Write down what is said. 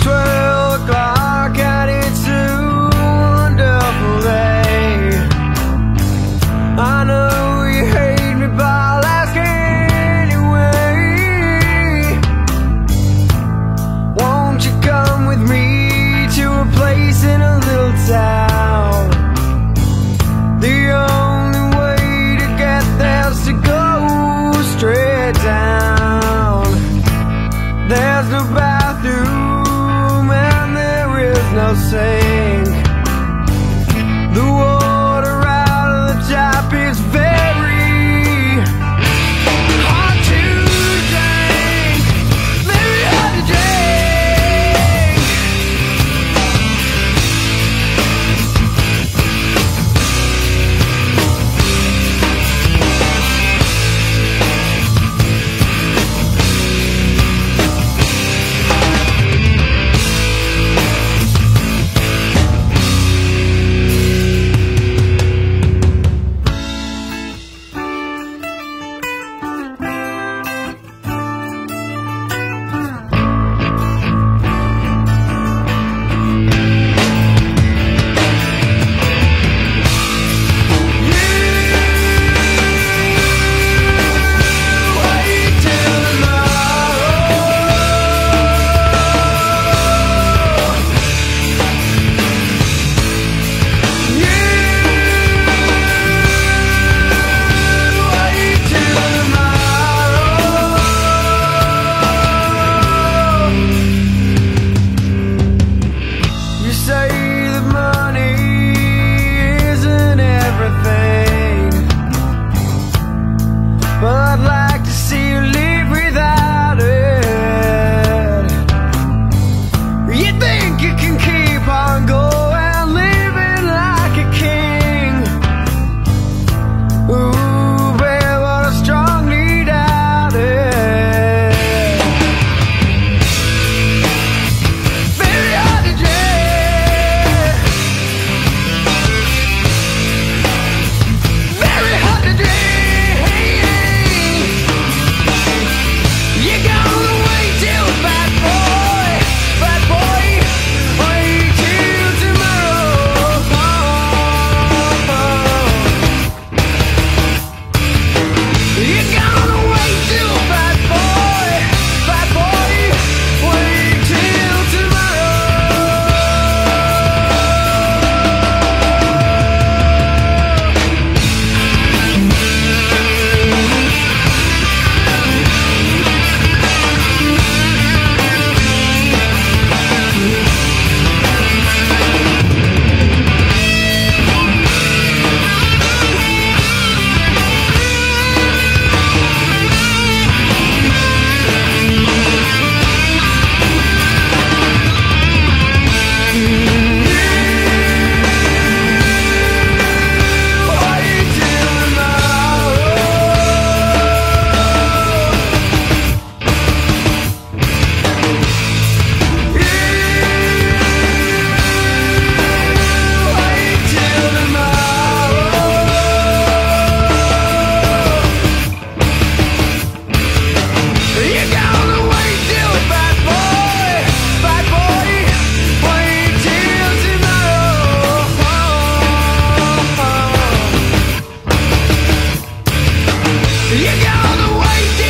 twirl say You You got the way